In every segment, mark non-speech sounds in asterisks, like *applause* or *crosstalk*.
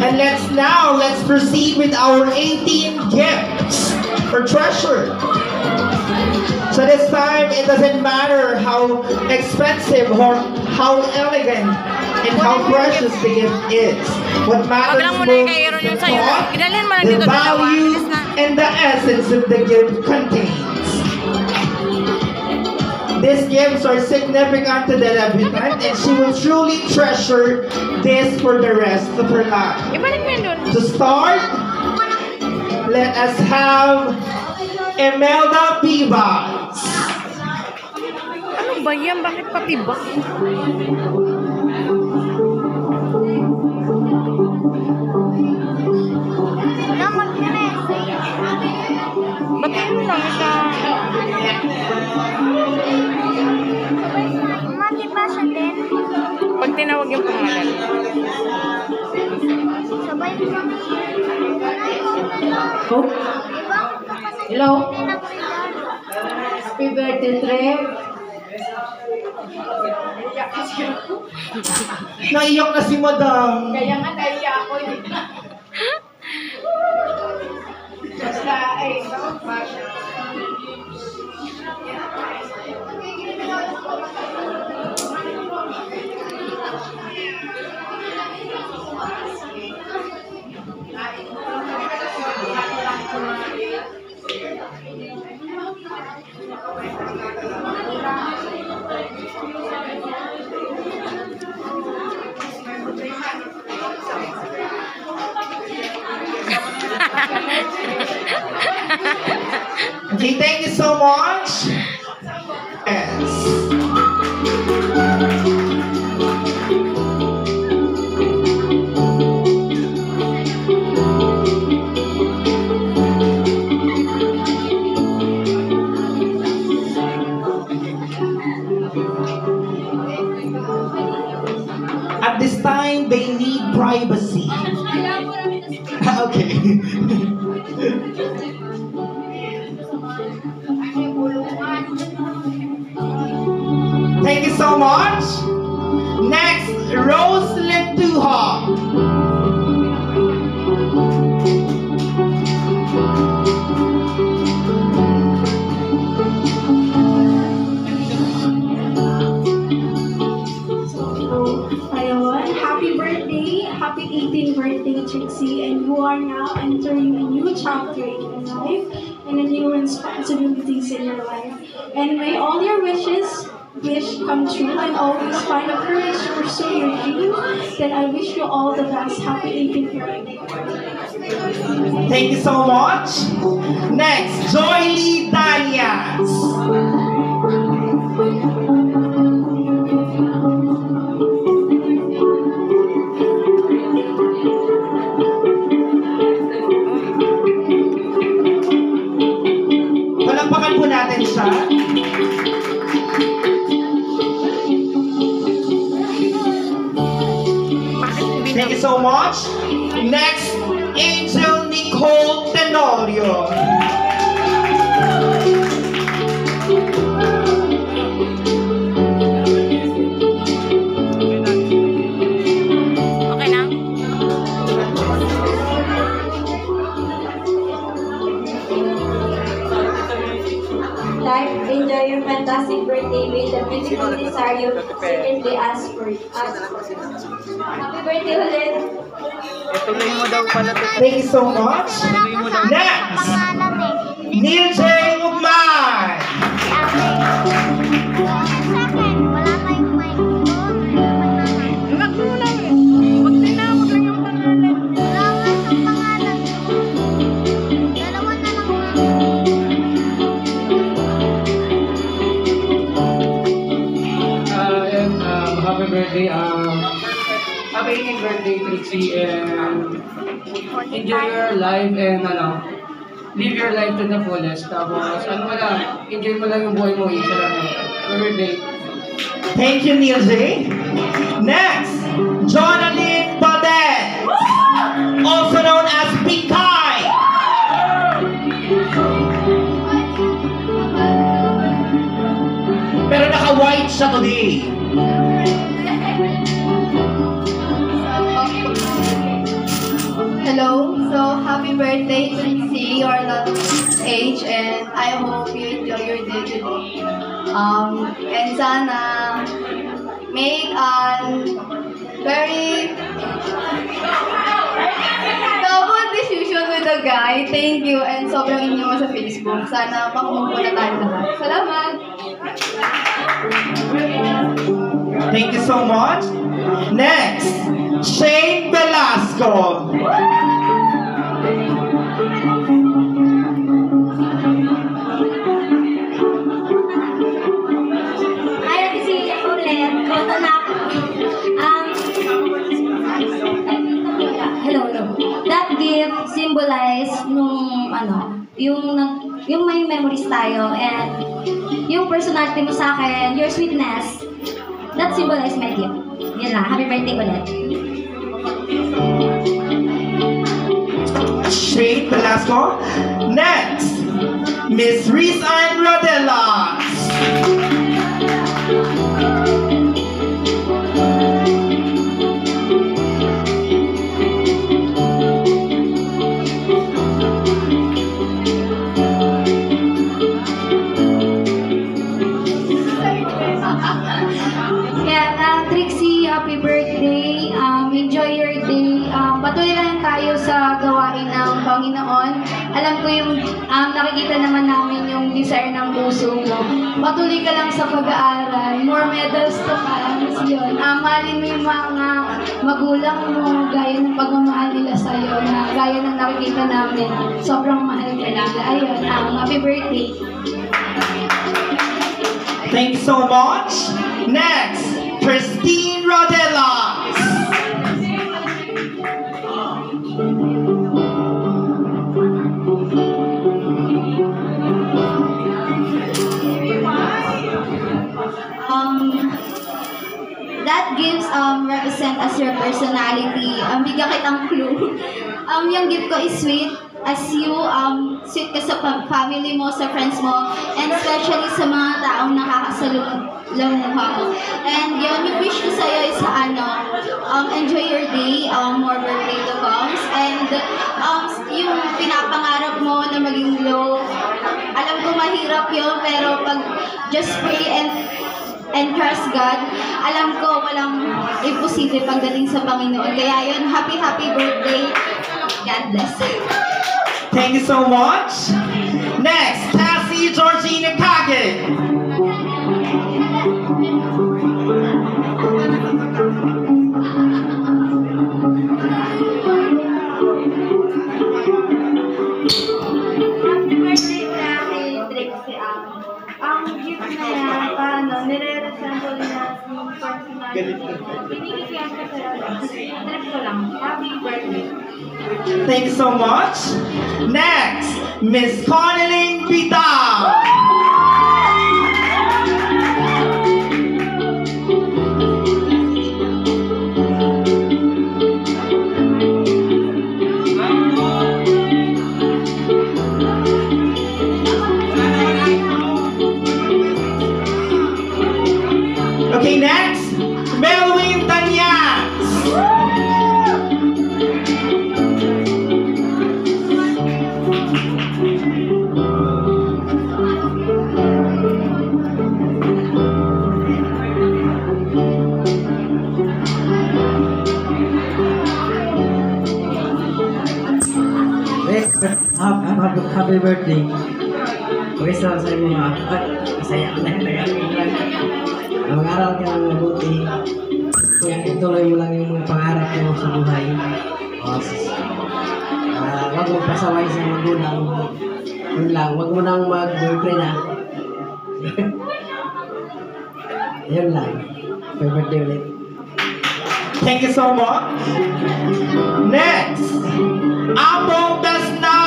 And let's now, let's proceed with our 18 gifts or treasure. So this time, it doesn't matter how expensive or how elegant and how precious the gift is. What matters most muna yung kay is the yung sa'yo. thought, Idalhin mo lang the value, and the essence of the gift contains. These gifts are significant to the debutant and she will truly treasure this for the rest of her life. To start, let us have Imelda Pibas. Ano ba yan? Bakit ba? Ba't yun lang isa? Siya din? Pag tinawag yung pangalan. Sabay ko. Oh. Hello? Happy birthday, Trev. Naiyak na si Madam. Kaya nga naiya ako eh. *laughs* Basta, eh, Thank you so much. Yes. At this time, they need privacy. Much. Next, Rose. Ayawan, happy birthday, happy 18th birthday, Trixie, and you are now entering a new chapter in your life and a new responsibilities in your life. And may all your wishes wish come true and always find the courage to pursue your dreams. Then I wish you all the best. Happy 18th birthday. Thank you so much. Next, Joy Lee Thank you so much. Next, Angel Nicole Tenorio. Life, enjoy your fantastic birthday with the beautiful desire you secretly. Ask for. Happy birthday ulit! Ituloy mo daw pala to. Thank you so much. Next, eh. Neil J. Ugman. Trixie, and enjoy your life and ano, live your life to the fullest. Tapos, ano mo lang, enjoy mo lang yung buhay mo, isa lang. yun. Happy birthday. Thank you, Neil J. Next, Jonathan Badet. Also known as Pikay. Pero naka-white siya today. Birthday, Trixie. You are not age and I hope you enjoy your day today. Um, and sana make an very double decision with the guy. Thank you. And sobrang inyo sa Facebook. Sana makumumpo na tayo lahat. Salamat! Thank you so much. Next, Shane Velasco. Personality mo sa akin, your sweetness, that symbolize my gift. Yun lang. Happy birthday ulit. Shane Velasco. Next, Miss Rizan Rodelas. Um, nakikita naman namin yung desire ng puso mo. Patuloy ka lang sa pag-aaral. More medals to come. Yun. Um, mahalin mo yung mga magulang mo gaya ng pagmamahal nila sa'yo na gaya ng nakikita namin. Sobrang mahal ka nila. Ayun. Um, happy birthday. Thank you so much. Um, represent as your personality. Um, bigyan kitang clue. *laughs* um, yung gift ko is sweet as you, um, sweet ka sa family mo, sa friends mo, and especially sa mga taong nakakasalumuha mo. And yun, yung wish ko sa'yo is ano, um, enjoy your day, um, more birthday to comes, and um, yung pinapangarap mo na maging low, alam ko mahirap yun, pero pag just pray and and trust God, alam ko walang imposible pagdating sa Panginoon. Kaya yun, happy, happy birthday. God bless. Thank you so much. Next, Cassie Georgina Kage. Thank you so much. Next, Miss Corneline Vidal. Okay, next, happy, happy, happy birthday. Wish lang sa mga at masaya ka na nagagaling. Mag-aral ka ng mabuti. Kaya ituloy mo lang yung mga pangarap mo sa buhay. O, ah, huwag mo pasaway sa magulang. Yun lang, huwag mo nang mag-boyfriend ha. *laughs* Yun lang. Happy birthday ulit. Thank you so much. Next, Apple Desna. Um,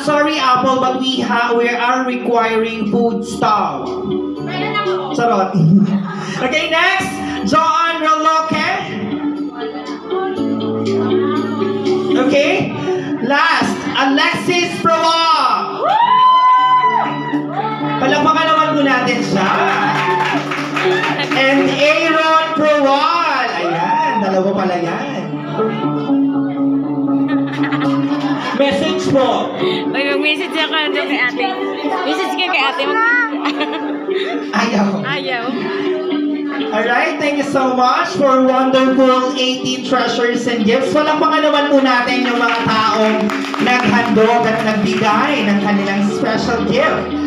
I'm sorry, Apple, but we have we are requiring food stall. Sarot. *laughs* okay, next. John Message po. Uy, mag-message ako doon kay ate. Message ka kay ate. Ayaw. Ayaw. Alright, thank you so much for wonderful 18 treasures and gifts. Palakpakan naman po natin yung mga taong naghandog at nagbigay ng kanilang special gift